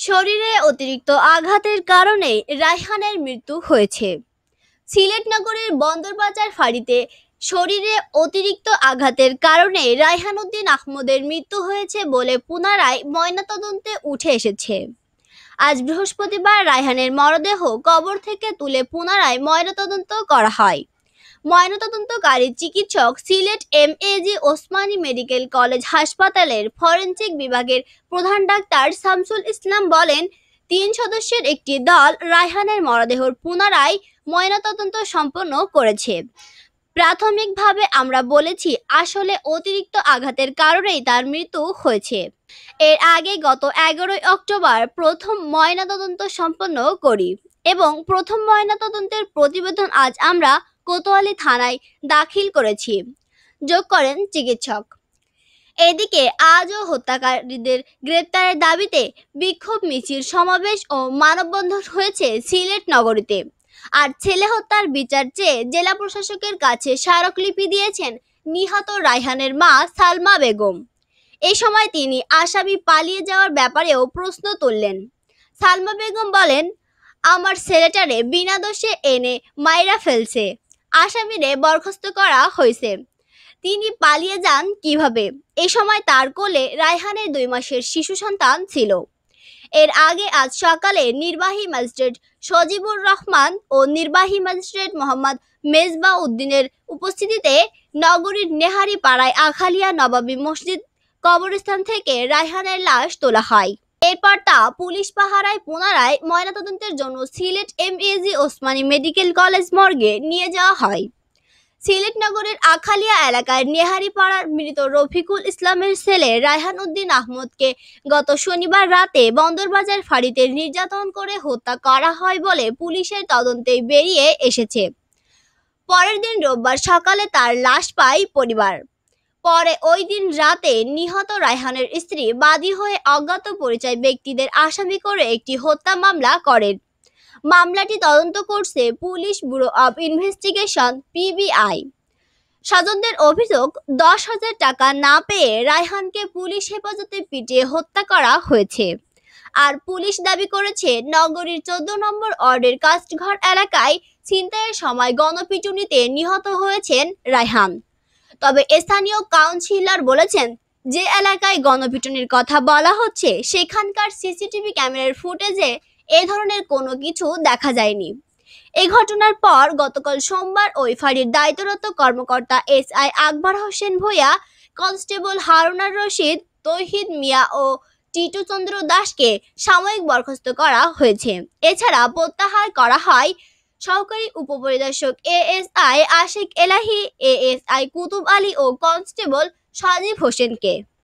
শরীরে অতিরিক্ত আঘাতের কারণে রায়হানের মৃত্যু হয়েছে। সিলেট নগরের বন্দরবাজার ফাঁড়িতে শরীরে অতিরিক্ত আঘাতের কারণে রায়হান উদ্দিন আহমদের মৃত্যু হয়েছে বলে পুনরায় ময়নাতদন্তে উঠে এসেছে। আজ বৃহস্পতিবার রায়হানের মরদেহ কবর থেকে তুলে পুনরায় ময়নাতদন্ত করা হয়। ময়নাতদন্তকারী চিকিৎসক Sylhet M A G Osmani medical college হাসপাতালের ফরেনসিক বিভাগের প্রধান ডাক্তার শামসুল ইসলাম বলেন, তিন সদস্যের একটি দল রায়হানের মরদেহর পুনরায় ময়নাতদন্ত সম্পন্ন করেছে। প্রাথমিকভাবে আমরা বলেছি, আসলে অতিরিক্ত আঘাতের কারণেই তার মৃত্যু হয়েছে। এর আগে গত এগারোই অক্টোবর প্রথম ময়নাতদন্ত সম্পন্ন করি এবং প্রথম ময়নাতদন্তের প্রতিবেদন আজ আমরা কোতোয়ালি থানায় দাখিল করেছি। যোগ করেন চিকিৎসক। এদিকে আজও হত্যাকারীদের গ্রেপ্তারের দাবিতে বিক্ষোভ, মিছিল, সমাবেশ ও মানববন্ধন হয়েছে সিলেট নগরীতে। আর ছেলে হত্যার বিচার চেয়ে জেলা প্রশাসকের কাছে স্মারকলিপি দিয়েছেন নিহত রায়হানের মা সালমা বেগম। এই সময় তিনি আসামি পালিয়ে যাওয়ার ব্যাপারেও প্রশ্ন তুললেন। সালমা বেগম বলেন, আমার ছেলেটারে বিনা দোষে এনে মাইরা ফেলছে। আসামিরে বরখাস্ত করা হয়েছে। তিনি পালিয়ে যান কীভাবে? এ সময় তার কোলে রায়হানের দুই মাসের শিশু সন্তান ছিল। এর আগে আজ সকালে নির্বাহী ম্যাজিস্ট্রেট সজিবুর রহমান ও নির্বাহী ম্যাজিস্ট্রেট মোহাম্মদ মেজবা উদ্দিনের উপস্থিতিতে নগরীর নেহারি পাড়ায় আখালিয়া নবাবী মসজিদ কবরস্থান থেকে রায়হানের লাশ তোলা হয়। এরপর তা পুলিশ পাহারায় পুনরায় ময়নাতদন্তের জন্য Sylhet M A G Osmani medical college মর্গে নিয়ে যাওয়া হয়। সিলেট নগরের আখালিয়া এলাকায় নেহারিপাড়ার মৃত রফিকুল ইসলামের ছেলে রায়হান উদ্দিন আহমদকে গত শনিবার রাতে বন্দরবাজার ফাঁড়িতে নির্যাতন করে হত্যা করা হয় বলে পুলিশের তদন্তে বেরিয়ে এসেছে। পরের দিন রোববার সকালে তার লাশ পায় পরিবার। পরে ওই দিন রাতে নিহত রায়হানের স্ত্রী বাদী হয়ে অজ্ঞাত পরিচয় ব্যক্তিদের আসামি করে একটি হত্যা মামলা করেন। মামলাটি তদন্ত করছে police bureau of investigation, PBI. স্বজনদের অভিযোগ, দশ হাজার টাকা না পেয়ে রায়হানকে পুলিশ হেফাজতে পিটিয়ে হত্যা করা হয়েছে। আর পুলিশ দাবি করেছে, নগরীর চোদ্দ নম্বর ওয়ার্ডের কাস্টঘর এলাকায় ছিনতাইয়ের সময় গণপিটুনিতে নিহত হয়েছেন রায়হান। তবে স্থানীয় কাউন্সিলর বলেছেন, যে এলাকায় গণপিটুনির কথা বলা হচ্ছে, সেখানকার সিসিটিভি ক্যামেরার ফুটেজে এ ধরনের কোনো কিছু দেখা যায়নি। এই ঘটনার পর গতকাল সোমবার ওই ফাঁড়ির দায়িত্বরত কর্মকর্তা S I Akbar Hossain Bhuiyan, constable Harunar Rashid, Touhid Mia ও টিটু চন্দ্র দাসকে সাময়িক বরখাস্ত করা হয়েছে। এছাড়া প্রত্যাহার করা হয় সহকারী উপপরিদর্শক এএসআই আশিক এলাহি এএসআই কুতুব আলী ও কনস্টেবল সাজিব হোসেনকে।